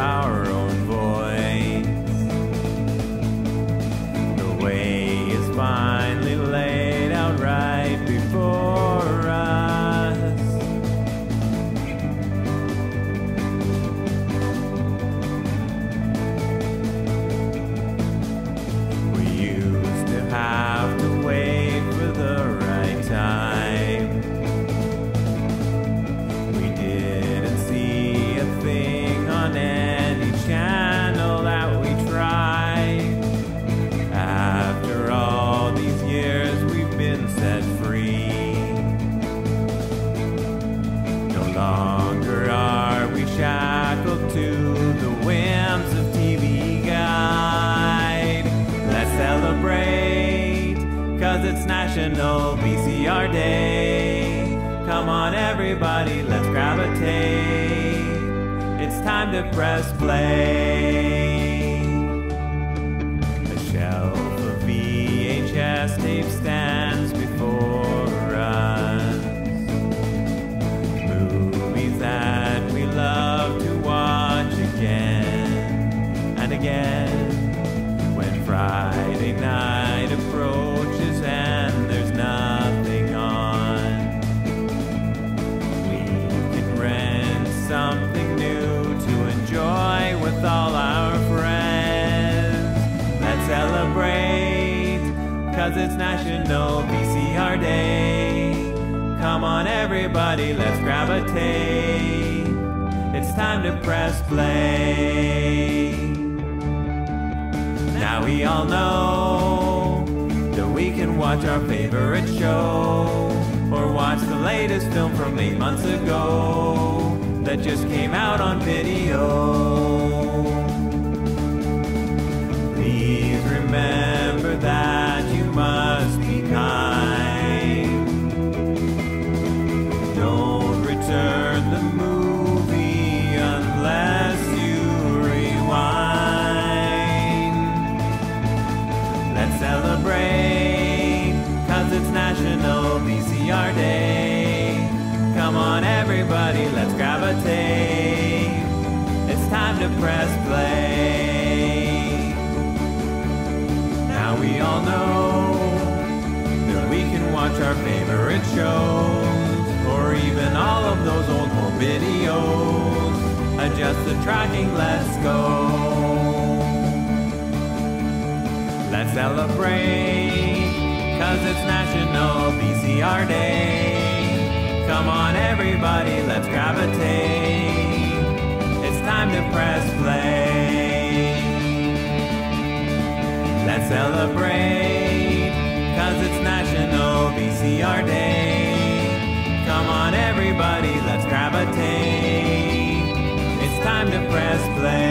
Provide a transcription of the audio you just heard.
our celebrate, cause it's National VCR Day. Come on, everybody, let's tape. It's time to press play. A shelf of VHS tape stands before us. Movies that we love to watch again and again. Friday night approaches and there's nothing on, we can rent something new to enjoy with all our friends. Let's celebrate, cause it's National VCR Day. Come on, everybody, let's tape. It's time to press play. We all know that we can watch our favorite show or watch the latest film from eight months ago that just came out on video. Please remember to press play. Now we all know that we can watch our favorite shows, or even all of those old home videos. Adjust the tracking, let's go. Let's celebrate, cause it's National VCR Day. Come on, everybody, let's. It's time to press play. Let's celebrate, cause it's National VCR Day. Come on, everybody, let's tape. It's time to press play.